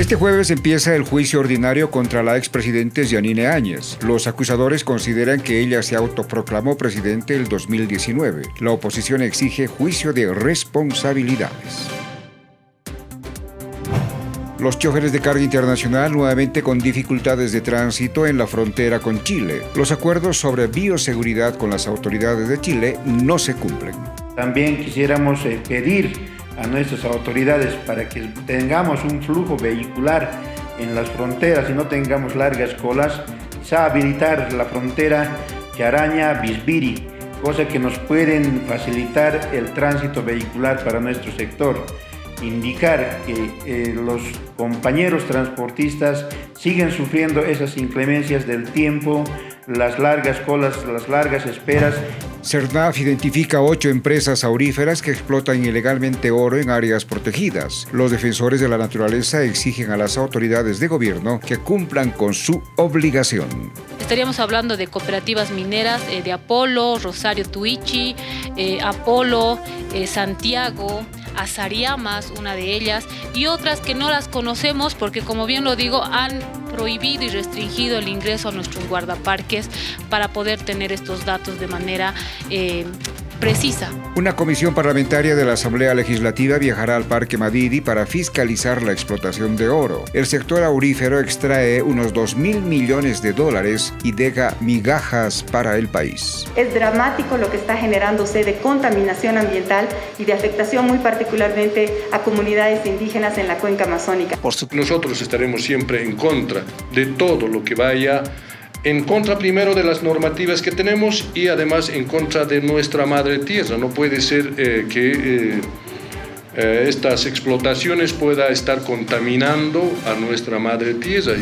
Este jueves empieza el juicio ordinario contra la expresidente Yanine Áñez. Los acusadores consideran que ella se autoproclamó presidente el 2019. La oposición exige juicio de responsabilidades. Los choferes de carga internacional nuevamente con dificultades de tránsito en la frontera con Chile. Los acuerdos sobre bioseguridad con las autoridades de Chile no se cumplen. También quisiéramos eh, pedir a nuestras autoridades para que tengamos un flujo vehicular en las fronteras y no tengamos largas colas, quizá habilitar la frontera que araña Bisbiri, cosa que nos pueden facilitar el tránsito vehicular para nuestro sector indicar que eh, los compañeros transportistas siguen sufriendo esas inclemencias del tiempo, las largas colas, las largas esperas. CERNAF identifica ocho empresas auríferas que explotan ilegalmente oro en áreas protegidas. Los defensores de la naturaleza exigen a las autoridades de gobierno que cumplan con su obligación. Estaríamos hablando de cooperativas mineras eh, de Apolo, Rosario Tuichi, eh, Apolo, Santiago, Azariamas, una de ellas, y otras que no las conocemos porque, como bien lo digo, han prohibido y restringido el ingreso a nuestros guardaparques para poder tener estos datos de manera eh, precisa. Una comisión parlamentaria de la Asamblea Legislativa viajará al Parque Madidi para fiscalizar la explotación de oro. El sector aurífero extrae unos 2 mil millones de dólares y deja migajas para el país. Es dramático lo que está generándose de contaminación ambiental y de afectación muy particularmente a comunidades indígenas en la cuenca amazónica. Nosotros estaremos siempre en contra de todo lo que vaya en contra primero de las normativas que tenemos y además en contra de nuestra madre tierra. No puede ser eh, que eh, eh, estas explotaciones puedan estar contaminando a nuestra madre tierra.